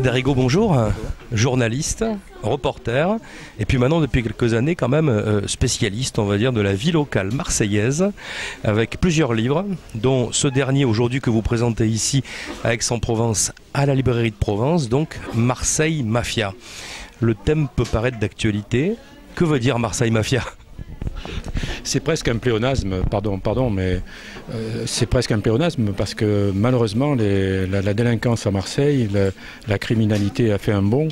Derigo, bonjour. Journaliste, reporter, et puis maintenant depuis quelques années quand même euh, spécialiste, on va dire, de la vie locale marseillaise, avec plusieurs livres, dont ce dernier aujourd'hui que vous présentez ici à Aix-en-Provence, à la librairie de Provence, donc Marseille Mafia. Le thème peut paraître d'actualité. Que veut dire Marseille Mafia? C'est presque un pléonasme, pardon, pardon, mais euh, c'est presque un pléonasme parce que malheureusement, la, délinquance à Marseille, la, criminalité a fait un bond.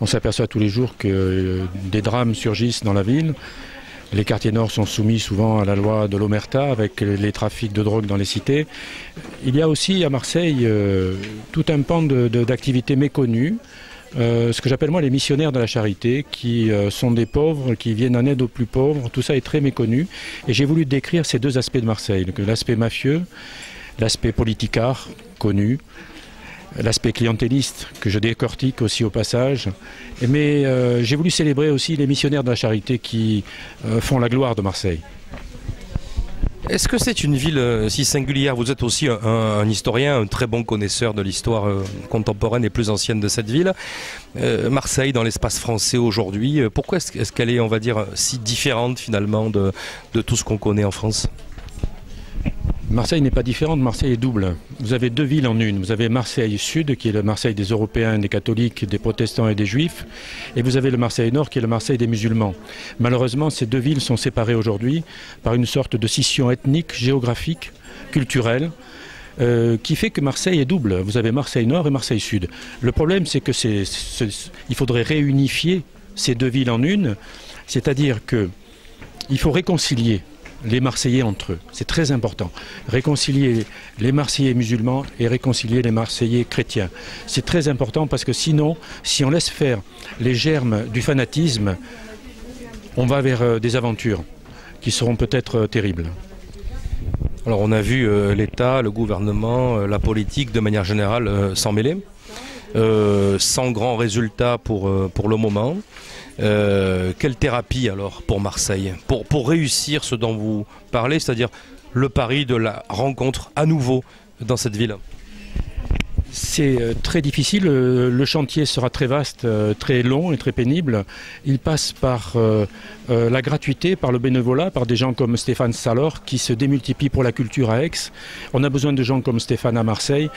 On s'aperçoit tous les jours que euh, des drames surgissent dans la ville. Les quartiers nord sont soumis souvent à la loi de l'Omerta avec les trafics de drogue dans les cités. Il y a aussi à Marseille euh, tout un pan d'activités méconnues euh, ce que j'appelle moi les missionnaires de la charité, qui euh, sont des pauvres, qui viennent en aide aux plus pauvres. Tout ça est très méconnu. Et j'ai voulu décrire ces deux aspects de Marseille, l'aspect mafieux, l'aspect politicard, connu, l'aspect clientéliste, que je décortique aussi au passage. Mais euh, j'ai voulu célébrer aussi les missionnaires de la charité qui font la gloire de Marseille. Est-ce que c'est une ville euh, si singulière Vous êtes aussi un, historien, un très bon connaisseur de l'histoire euh, contemporaine et plus ancienne de cette ville. Euh, Marseille, dans l'espace français aujourd'hui, pourquoi est-ce qu'elle est, on va dire, si différente finalement de tout ce qu'on connaît en France? Marseille n'est pas différente, Marseille est double. Vous avez deux villes en une. Vous avez Marseille Sud, qui est le Marseille des Européens, des catholiques, des protestants et des juifs, et vous avez le Marseille Nord, qui est le Marseille des musulmans. Malheureusement, ces deux villes sont séparées aujourd'hui par une sorte de scission ethnique, géographique, culturelle. Euh, qui fait que Marseille est double. Vous avez Marseille Nord et Marseille Sud. Le problème, c'est que il faudrait réunifier ces deux villes en une, c'est-à-dire qu'il faut réconcilier les Marseillais entre eux. C'est très important. Réconcilier les Marseillais musulmans et réconcilier les Marseillais chrétiens. C'est très important parce que sinon, si on laisse faire les germes du fanatisme, on va vers euh, des aventures qui seront peut-être euh, terribles. Alors on a vu euh, l'État, le gouvernement, la politique de manière générale s'en mêler, sans grand résultat pour, pour le moment. Euh, quelle thérapie alors pour Marseille pour, pour réussir ce dont vous parlez, c'est-à-dire le pari de la rencontre à nouveau dans cette ville c'est euh, très difficile. Euh, le chantier sera très vaste, euh, très long et très pénible. Il passe par la gratuité, par le bénévolat, par des gens comme Stéphane Salor qui se démultiplient pour la culture à Aix. On a besoin de gens comme Stéphane à Marseille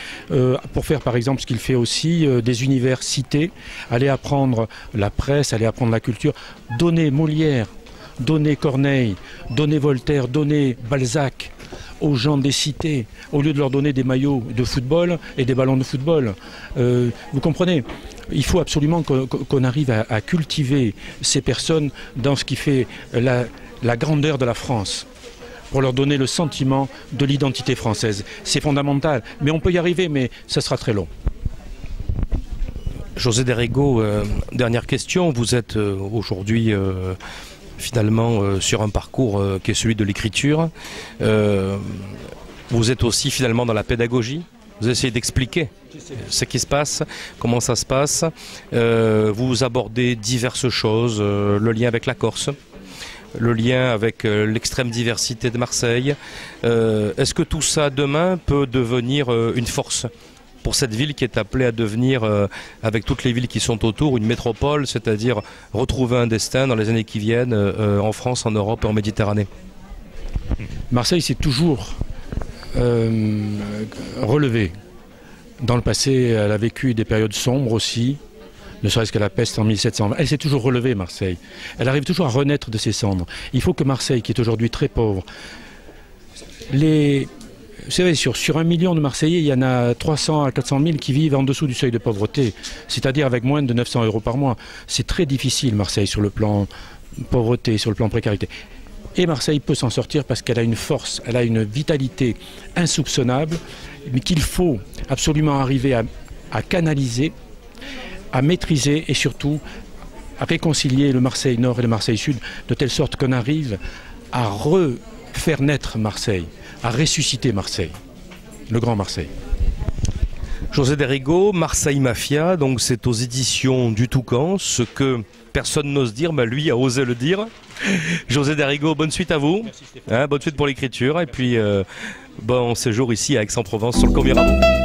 pour faire par exemple ce qu'il fait aussi, des universités, aller apprendre la presse, aller apprendre la culture, donner Molière, donner Corneille, donner Voltaire, donner Balzac aux gens des cités, au lieu de leur donner des maillots de football et des ballons de football. Euh, vous comprenez il faut absolument qu'on arrive à, cultiver ces personnes dans ce qui fait la, grandeur de la France pour leur donner le sentiment de l'identité française. C'est fondamental, mais on peut y arriver, mais ça sera très long. José Derrigo, euh, dernière question. Vous êtes euh, aujourd'hui finalement euh, sur un parcours euh, qui est celui de l'écriture. Euh, vous êtes aussi finalement dans la pédagogie. Vous essayez d'expliquer ce qui se passe, comment ça se passe. vous abordez diverses choses, le lien avec la Corse, le lien avec l'extrême diversité de Marseille. Est-ce que tout ça demain peut devenir une force pour cette ville qui est appelée à devenir, euh, avec toutes les villes qui sont autour, une métropole, c'est-à-dire retrouver un destin dans les années qui viennent euh, euh, en France, en Europe et en Méditerranée Marseille s'est toujours relevé. Dans le passé, elle a vécu des périodes sombres aussi, ne serait-ce que la peste en 1720. Elle s'est toujours relevée, Marseille. Elle arrive toujours à renaître de ses cendres. Il faut que Marseille, qui est aujourd'hui très pauvre, les, vous savez, sur, un million de Marseillais, il y en a 300 à 400 000 qui vivent en dessous du seuil de pauvreté, c'est-à-dire avec moins de 900 euros par mois. C'est très difficile, Marseille, sur le plan pauvreté, sur le plan précarité. Et Marseille peut s'en sortir parce qu'elle a une force, elle a une vitalité insoupçonnable, mais qu'il faut absolument arriver à, à canaliser, à maîtriser et surtout à réconcilier le Marseille Nord et le Marseille Sud de telle sorte qu'on arrive à refaire naître Marseille à ressusciter Marseille, le grand Marseille. José Derrigo, Marseille Mafia, donc c'est aux éditions du Toucan, ce que personne n'ose dire, mais lui a osé le dire. José Derrigo, bonne suite à vous. Hein, bonne suite pour l'écriture et puis euh, bon séjour ici à Aix-en-Provence sur le.